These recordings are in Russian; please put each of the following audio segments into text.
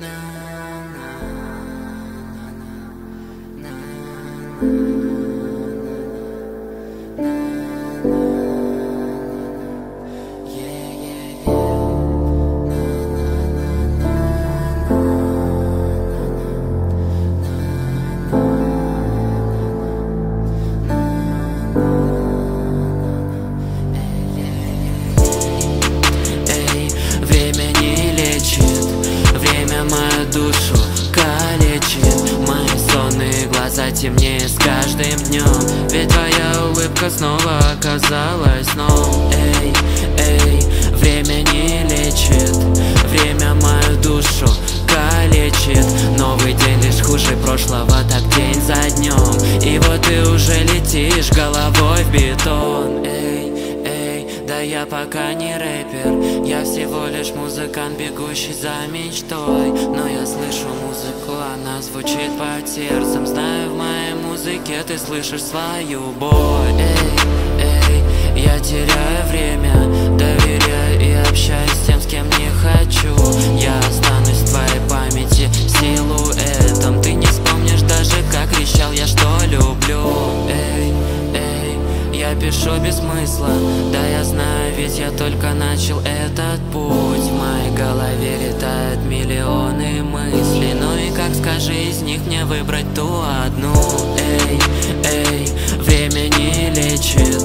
na na na na na na темнее с каждым днем Ведь твоя улыбка снова оказалась сном Эй, эй, время не лечит Время мою душу калечит. Новый день лишь хуже прошлого, так день за днем И вот ты уже летишь головой в бетон. Эй, эй, да я пока не рэпер лишь музыкант, бегущий за мечтой? Но я слышу музыку, она звучит под сердцем. Знаю, в моей музыке ты слышишь свою боль. Эй, эй, я теряю время без смысла. Да я знаю, ведь я только начал этот путь. В моей голове летают миллионы мыслей. Ну и как скажи из них мне выбрать ту одну? Эй, эй, время не лечит.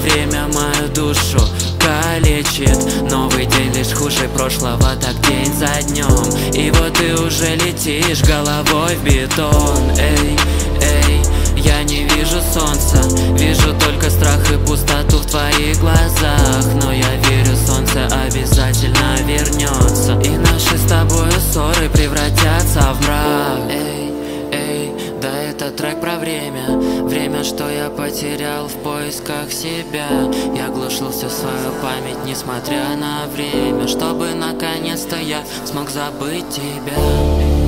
Время мою душу калечит. Новый день лишь хуже прошлого, так день за днем. И вот ты уже летишь головой в бетон. Эй, и пустоту в твоих глазах. Но я верю, солнце обязательно вернется. И наши с тобой ссоры превратятся в мрак. Эй, эй, да это трек про время. Время, что я потерял в поисках себя. Я глушил всю свою память, несмотря на время. Чтобы наконец-то я смог забыть тебя